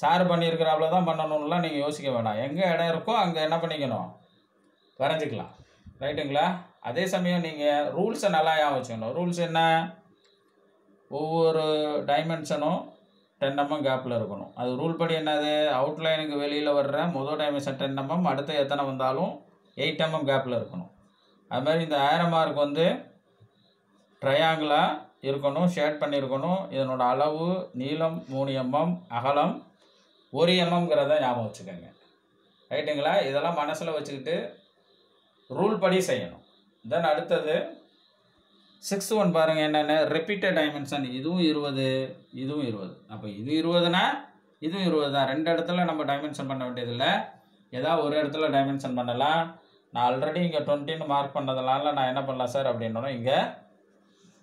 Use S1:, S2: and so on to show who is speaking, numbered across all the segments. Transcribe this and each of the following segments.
S1: Sir பண்ணியிருக்கிறாப்புல தான் பண்ணணும்லாம் நீங்கள் யோசிக்க வேண்டாம் எங்கே இடம் இருக்கோ அங்கே என்ன பண்ணிக்கணும்? வரைஞ்சிக்கலாம். ரைட்டுங்களா? அதே சமயம் நீங்கள் ரூல்ஸை நல்லா ஞாபகம் வச்சுக்கணும். ரூல்ஸ் என்ன? ஒவ்வொரு டைமென்ஷனும் டென் எம்எம் கேப்பில் இருக்கணும். அது ரூல் படி என்னது? அவுட்லைனுக்கு வெளியில் வர்ற முதல் டைமென்ஷன் டென் எம்எம் அடுத்து எத்தனை வந்தாலும் எயிட் எம்எம் கேப்பில் இருக்கணும். அது மாதிரி இந்த ஆயிரம் மார்க் வந்து ட்ரையாங்கிளாக இருக்கணும் ஷேட் பண்ணியிருக்கணும். இதனோட அளவு நீளம் மூணு எம்எம் அகலம் ஒரு எம்எம்ங்கிறத ஞாபகம் வச்சுக்கோங்க. ரைட்டுங்களா? இதெல்லாம் மனசில் வச்சுக்கிட்டு ரூல் படி செய்யணும். தென் அடுத்தது சிக்ஸ் ஒன் பாருங்கள் என்னென்ன? ரிப்பீட்டட் டைமென்ஷன் இதுவும் இருபது இதுவும் இருபது. அப்போ இது இருபதுனா இதுவும் இருபது தான். ரெண்டு இடத்துல நம்ம டைமென்ஷன் பண்ண வேண்டியதில்லை. ஏதாவது ஒரு இடத்துல டைமென்ஷன் பண்ணலாம். நான் ஆல்ரெடி இங்கே டுவெண்ட்டின்னு மார்க் பண்ணதுனால நான் என்ன பண்ணலாம் சார் அப்படின்னோன்னா இங்கே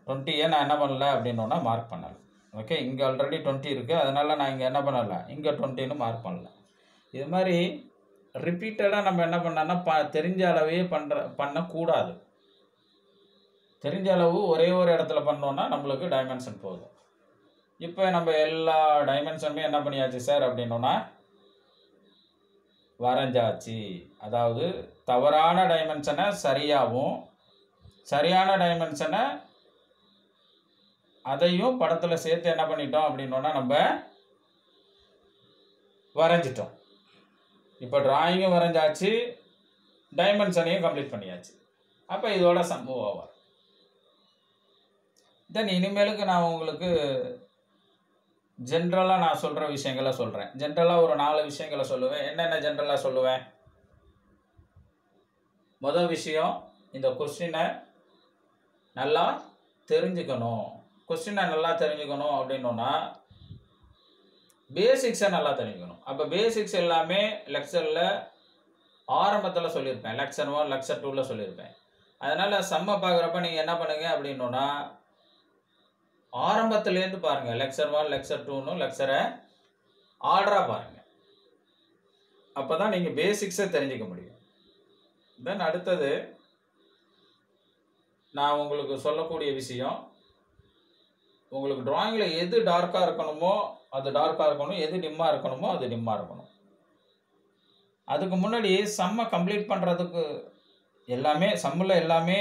S1: டுவெண்ட்டியை நான் என்ன பண்ணல? அப்படின்னோன்னா மார்க் பண்ணலை ஓகே இங்கே ஆல்ரெடி டுவெண்ட்டி இருக்குது அதனால் நான் இங்கே என்ன பண்ணலை? இங்கே டுவெண்ட்டின்னு மார்க் பண்ணல. இது மாதிரி ரிப்பீட்டடாக நம்ம என்ன பண்ணோன்னா ப தெரிஞ்ச அளவே பண்ணுற பண்ணக்கூடாது. தெரிஞ்ச அளவு ஒரே ஒரு இடத்துல பண்ணோன்னா நம்மளுக்கு டைமென்ஷன் போதும். இப்போ நம்ம எல்லா டைமென்ஷனுமே என்ன பண்ணியாச்சு சார் அப்படின்னோன்னா வரைஞ்சாச்சு. அதாவது தவறான டைமென்ஷனை சரியாகவும் சரியான டைமென்ஷனை அதையும் படத்தில் சேர்த்து என்ன பண்ணிட்டோம் அப்படின்னோன்னா நம்ம வரைஞ்சிட்டோம். இப்போ டிராயிங்கும் வரைஞ்சாச்சு டைமென்ஷனையும் கம்ப்ளீட் பண்ணியாச்சு. அப்போ இதோட சம்பவம் ஓவர் தென் இனிமேலுக்கு நான் உங்களுக்கு ஜென்ரலாக நான் சொல்கிற விஷயங்களை சொல்கிறேன் ஜென்ரலாக ஒரு நாலு விஷயங்களை சொல்லுவேன். என்னென்ன ஜென்ரலாக சொல்லுவேன்? முதல் விஷயம் இந்த கொஸ்டினை நல்லா தெரிஞ்சுக்கணும். கொஸ்டினை நல்லா தெரிஞ்சுக்கணும் அப்படின்னோன்னா பேசிக்ஸை நல்லா தெரிஞ்சுக்கணும். அப்போ பேசிக்ஸ் எல்லாமே லெக்சரில் ஆரம்பத்தில் சொல்லியிருப்பேன். லெக்சர் ஒன் லெக்சர் டூவில் சொல்லியிருப்பேன். அதனால் செம்ம பார்க்குறப்ப நீங்கள் என்ன பண்ணுங்க அப்படின்னோன்னா ஆரம்பத்துலேருந்து பாருங்கள் லெக்சர் ஒன் லெக்சர் டூன்னு லெக்சரை ஆர்டராக பாருங்கள் அப்போ தான் நீங்கள் பேசிக்ஸை தெரிஞ்சுக்க முடியும். தென் அடுத்தது நான் உங்களுக்கு சொல்லக்கூடிய விஷயம் உங்களுக்கு டிராயிங்கில் எது டார்க்காக இருக்கணுமோ அது டார்க்காக இருக்கணும். எது டிம்மாக இருக்கணுமோ அது டிம்மாக இருக்கணும். அதுக்கு முன்னாடி செம்ம கம்ப்ளீட் பண்ணுறதுக்கு எல்லாமே சம்மில் எல்லாமே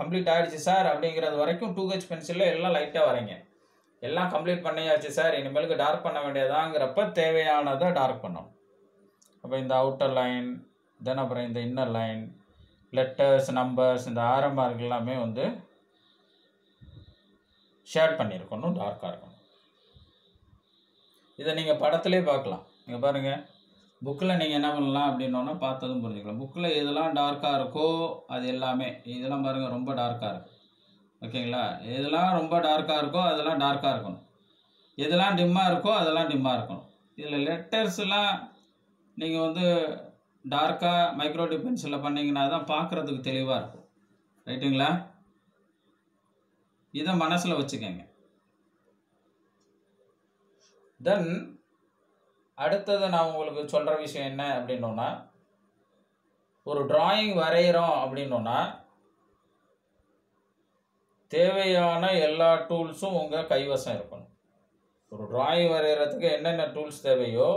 S1: கம்ப்ளீட் ஆகிடுச்சு சார் அப்படிங்கிறது வரைக்கும் டூ ஹெச் பென்சிலில் எல்லாம் லைட்டாக வரைங்க. எல்லாம் கம்ப்ளீட் பண்ணியாச்சு சார் இனிமேலுக்கு டார்க் பண்ண வேண்டியதாங்கிறப்ப தேவையானதை டார்க் பண்ணணும். அப்போ இந்த அவுட்டர் லைன் தென் அப்புறம் இந்த இன்னர் லைன் லெட்டர்ஸ் நம்பர்ஸ் இந்த ஆரம்மார்க் எல்லாமே வந்து ஷேட் பண்ணியிருக்கணும் டார்க்காக இருக்கணும். இதை நீங்கள் படத்துலேயே பார்க்கலாம். நீங்கள் பாருங்கள் புக்கில் நீங்கள் என்ன பண்ணலாம் அப்படின்னோன்னா பார்த்ததும் புரிஞ்சுக்கலாம். புக்கில் எதெல்லாம் டார்க்காக இருக்கோ அது எல்லாமே இதெல்லாம் பாருங்கள் ரொம்ப டார்க்காக இருக்கும் ஓகேங்களா? எதெல்லாம் ரொம்ப டார்க்காக இருக்கோ அதெல்லாம் டார்க்காக இருக்கணும். எதெல்லாம் டிம்மாக இருக்கோ அதெல்லாம் டிம்மாக இருக்கணும். இதில் லெட்டர்ஸ்லாம் நீங்கள் வந்து டார்க்காக மைக்ரோடி பென்சிலில் பண்ணிங்கன்னா தான் பார்க்குறதுக்கு தெளிவாக இருக்கும். ரைட்டுங்களா இதை மனசில் வச்சுக்கோங்க. தென் அடுத்தது நான் உங்களுக்கு சொல்கிற விஷயம் என்ன அப்படின்னோன்னா ஒரு டிராயிங் வரைகிறோம் அப்படின்னோன்னா தேவையான எல்லா டூல்ஸும் உங்கள் கைவசம் இருக்கணும். ஒரு டிராயிங் வரைகிறதுக்கு என்னென்ன டூல்ஸ் தேவையோ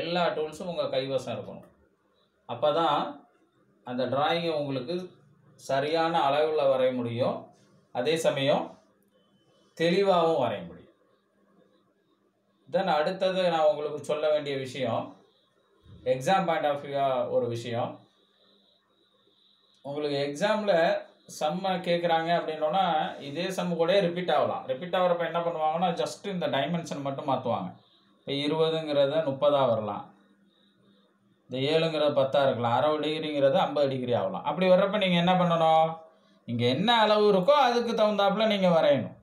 S1: எல்லா டூல்ஸும் உங்கள் கைவசம் இருக்கணும். அப்போ தான் அந்த டிராயிங்கை உங்களுக்கு சரியான அளவில் வரைய முடியும். அதே சமயம் தெளிவாகவும் வரைய முடியும். தென் அடுத்தது நான் உங்களுக்கு சொல்ல வேண்டிய விஷயம் எக்ஸாம் பாயிண்ட் ஆஃப் வியூ ஒரு விஷயம். உங்களுக்கு எக்ஸாமில் செம்ம கேட்குறாங்க அப்படின்னோன்னா இதே செம்ம கூட ரிப்பீட் ஆகலாம். ரிப்பீட் ஆகிறப்ப என்ன பண்ணுவாங்கன்னா ஜஸ்ட் இந்த டைமென்ஷன் மட்டும் மாற்றுவாங்க இப்போ இருபதுங்கிறத முப்பதாக வரலாம். இந்த ஏழுங்கிறது பத்தாக இருக்கலாம். அறுபது டிகிரிங்கிறது ஐம்பது டிகிரி ஆகலாம். அப்படி வர்றப்ப நீங்கள் என்ன பண்ணணும்? இங்கே என்ன அளவு இருக்கோ அதுக்கு தகுந்தாப்புல நீங்கள் வரையணும்.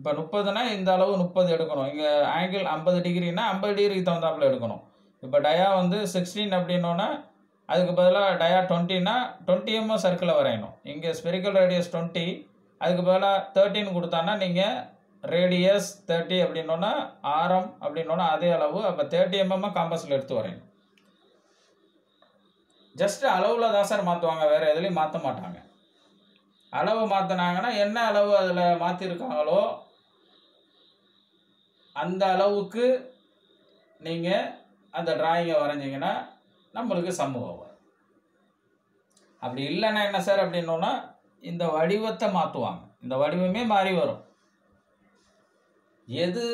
S1: இப்போ முப்பதுனா இந்த அளவு முப்பது எடுக்கணும். இங்கே ஆங்கிள் ஐம்பது டிகிரினா ஐம்பது டிகிரிக்கு தகுந்தாப்புல எடுக்கணும். இப்போ டயா வந்து சிக்ஸ்டீன் அப்படின்னோன்னா அதுக்கு பதிலாக டயா டுவெண்ட்டினா டுவெண்ட்டி எம்எம் சர்க்கிளை வரையணும். இங்கே ஸ்பெரிக்கல் ரேடியஸ் டுவெண்ட்டி அதுக்கு பதிலாக தேர்ட்டின்னு கொடுத்தான்னா நீங்கள் ரேடியஸ் தேர்ட்டி அப்படின்னோன்னா ஆரம் அப்படின்னோன்னா அதே அளவு. அப்போ தேர்ட்டி எம்எம் காம்பஸில் எடுத்து வரையணும். ஜஸ்ட் அளவில் தான் சார் மாற்றுவாங்க வேறு எதுலேயும் மாற்ற மாட்டாங்க. அளவு மாற்றினாங்கன்னா என்ன அளவு அதில் மாற்றிருக்காங்களோ அந்த அளவுக்கு நீங்கள் அந்த டிராயிங்கை வரைஞ்சிங்கன்னா நம்மளுக்கு சமூகம் வரும். அப்படி இல்லைன்னா என்ன சார் அப்படின்னோன்னா இந்த வடிவத்தை மாற்றுவாங்க இந்த வடிவமே மாறி வரும். எது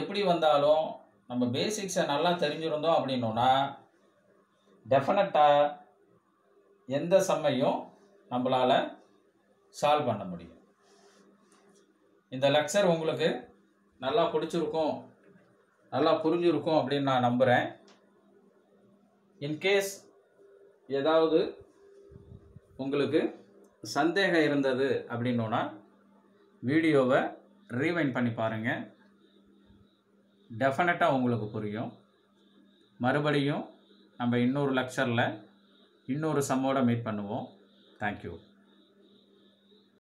S1: எப்படி வந்தாலும் நம்ம பேசிக்ஸை நல்லா தெரிஞ்சிருந்தோம் அப்படின்னோன்னா டெஃபினட்டாக எந்த செம்மையும் நம்மளால் சால்வ் பண்ண முடியும். இந்த லெக்சர் உங்களுக்கு நல்லா பிடிச்சிருக்கும். நல்லா புரிஞ்சிருக்கும் அப்படின்னு நான் நம்புகிறேன் இன்கேஸ் ஏதாவது உங்களுக்கு சந்தேகம் இருந்தது அப்படின்னோன்னா வீடியோவை ரீவைண்ட் பண்ணி பாருங்கள் டெஃபினட்டாக உங்களுக்கு புரியும். மறுபடியும் நம்ம இன்னொரு லெக்சரில் இன்னொரு சம்மோட மீட் பண்ணுவோம். தேங்க்யூ